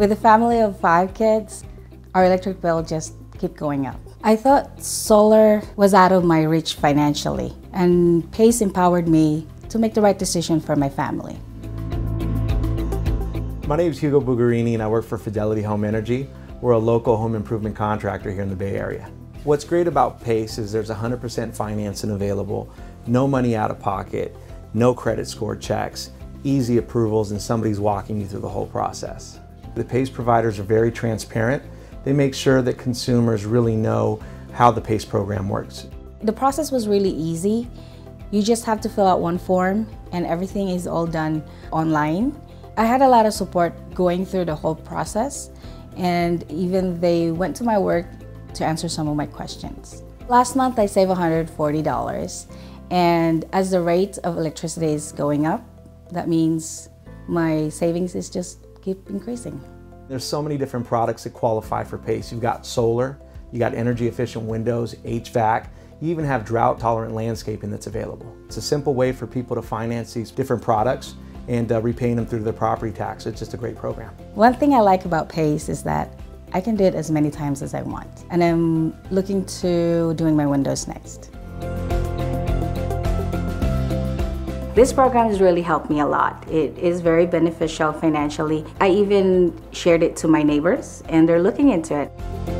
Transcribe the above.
With a family of five kids, our electric bill just keep going up. I thought solar was out of my reach financially, and PACE empowered me to make the right decision for my family. My name is Hugo Bugarini and I work for Fidelity Home Energy. We're a local home improvement contractor here in the Bay Area. What's great about PACE is there's 100% financing available, no money out of pocket, no credit score checks, easy approvals, and somebody's walking you through the whole process. The PACE providers are very transparent. They make sure that consumers really know how the PACE program works. The process was really easy. You just have to fill out one form and everything is all done online. I had a lot of support going through the whole process and even they went to my work to answer some of my questions. Last month I saved $140 and as the rate of electricity is going up, that means my savings is just keep increasing. There's so many different products that qualify for PACE. You've got solar, you got energy efficient windows, HVAC, you even have drought tolerant landscaping that's available. It's a simple way for people to finance these different products and uh, repaying them through their property tax. It's just a great program. One thing I like about PACE is that I can do it as many times as I want. And I'm looking to doing my windows next. This program has really helped me a lot. It is very beneficial financially. I even shared it to my neighbors and they're looking into it.